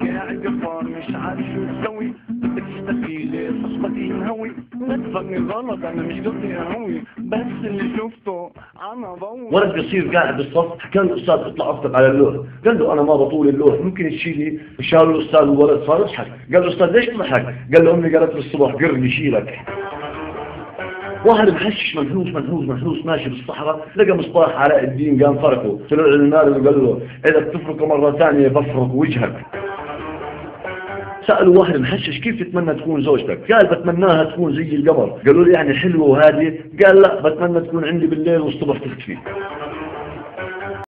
قاعد قفار مش عارف شو تسوي صاحبك ينهوي. لا تفهمني غلط أنا مش قصدي اهوي بس اللي شفته أنا ضوي ولد بيصير قاعد بالصف له الأستاذ اطلع افتك على اللوح قال له أنا ما بطول اللوح ممكن تشيلي شال الأستاذ الولد صار يضحك. قال له أستاذ ليش تضحك؟ قال له أمي قالت لي الصبح قرني يشيلك. واحد محشش منحوس منحوس منحوس ماشي بالصحراء لقى مصباح علاء الدين قام فرقه طلع للنار وقال له إذا بتفرقه مرة ثانية بفرق وجهك. سألوا واحد محشش كيف تتمنى تكون زوجتك؟ قال بتمناها تكون زي القمر. قالوا لي يعني حلوة وهادية قال لا بتمنى تكون عندي بالليل والصبح تختفي.